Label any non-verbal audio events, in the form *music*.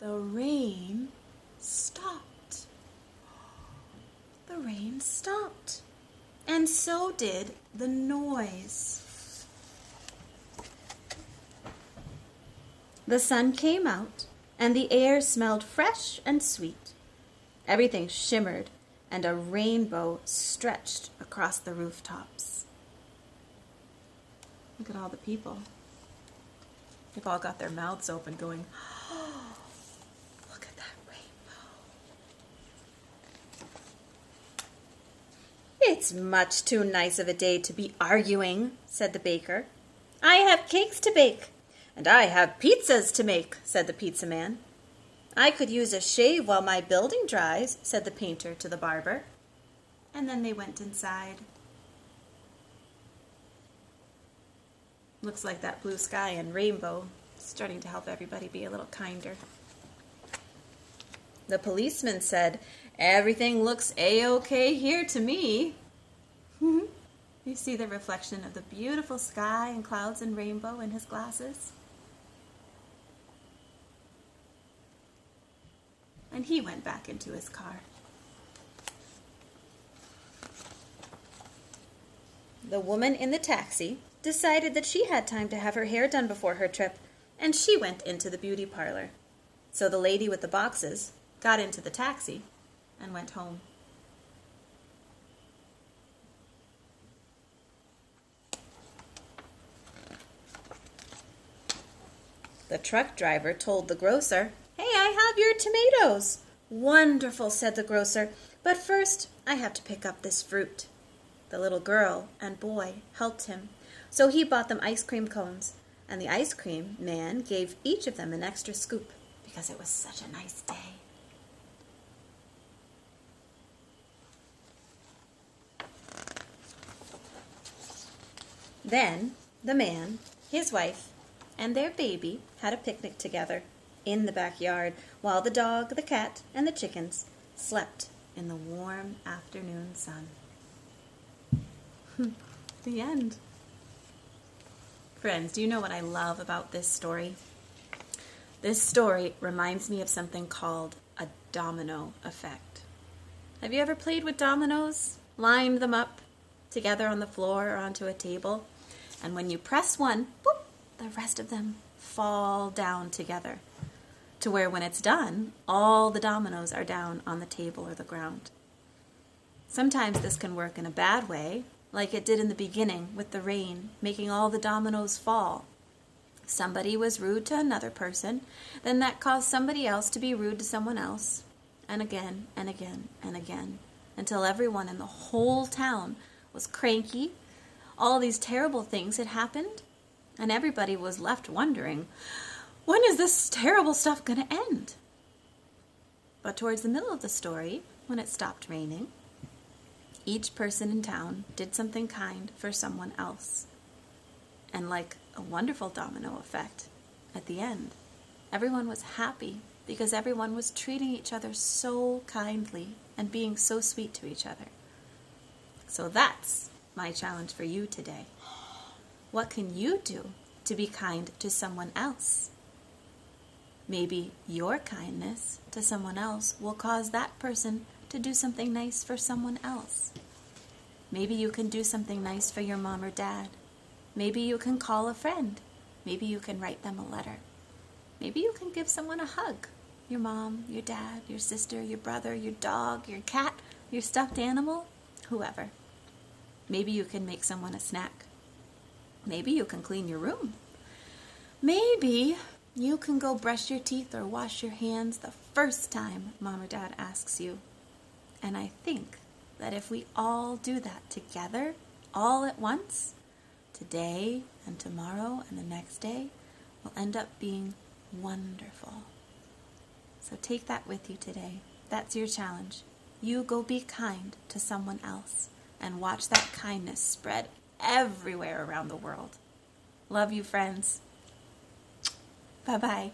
the rain stopped. The rain stopped. And so did the noise. The sun came out, and the air smelled fresh and sweet. Everything shimmered, and a rainbow stretched across the rooftops. Look at all the people. They've all got their mouths open, going, *gasps* oh, Look at that rainbow. It's much too nice of a day to be arguing, said the baker. I have cakes to bake, and I have pizzas to make, said the pizza man. I could use a shave while my building dries, said the painter to the barber. And then they went inside. Looks like that blue sky and rainbow starting to help everybody be a little kinder. The policeman said, Everything looks a-okay here to me. Mm-hmm. you see the reflection of the beautiful sky and clouds and rainbow in his glasses? And he went back into his car. The woman in the taxi decided that she had time to have her hair done before her trip, and she went into the beauty parlor. So the lady with the boxes got into the taxi and went home. The truck driver told the grocer, Hey, I have your tomatoes. Wonderful, said the grocer, but first I have to pick up this fruit. The little girl and boy helped him so he bought them ice cream cones, and the ice cream man gave each of them an extra scoop because it was such a nice day. Then the man, his wife, and their baby had a picnic together in the backyard while the dog, the cat, and the chickens slept in the warm afternoon sun. Hmm. the end. Friends, do you know what I love about this story? This story reminds me of something called a domino effect. Have you ever played with dominoes? Lined them up together on the floor or onto a table? And when you press one, boop, the rest of them fall down together. To where when it's done, all the dominoes are down on the table or the ground. Sometimes this can work in a bad way, like it did in the beginning with the rain, making all the dominoes fall. Somebody was rude to another person, then that caused somebody else to be rude to someone else, and again and again and again, until everyone in the whole town was cranky. All these terrible things had happened, and everybody was left wondering, when is this terrible stuff going to end? But towards the middle of the story, when it stopped raining, each person in town did something kind for someone else. And like a wonderful domino effect, at the end, everyone was happy because everyone was treating each other so kindly and being so sweet to each other. So that's my challenge for you today. What can you do to be kind to someone else? Maybe your kindness to someone else will cause that person to do something nice for someone else. Maybe you can do something nice for your mom or dad. Maybe you can call a friend. Maybe you can write them a letter. Maybe you can give someone a hug. Your mom, your dad, your sister, your brother, your dog, your cat, your stuffed animal, whoever. Maybe you can make someone a snack. Maybe you can clean your room. Maybe you can go brush your teeth or wash your hands the first time mom or dad asks you. And I think that if we all do that together, all at once, today and tomorrow and the next day, will end up being wonderful. So take that with you today. That's your challenge. You go be kind to someone else and watch that kindness spread everywhere around the world. Love you, friends. Bye bye.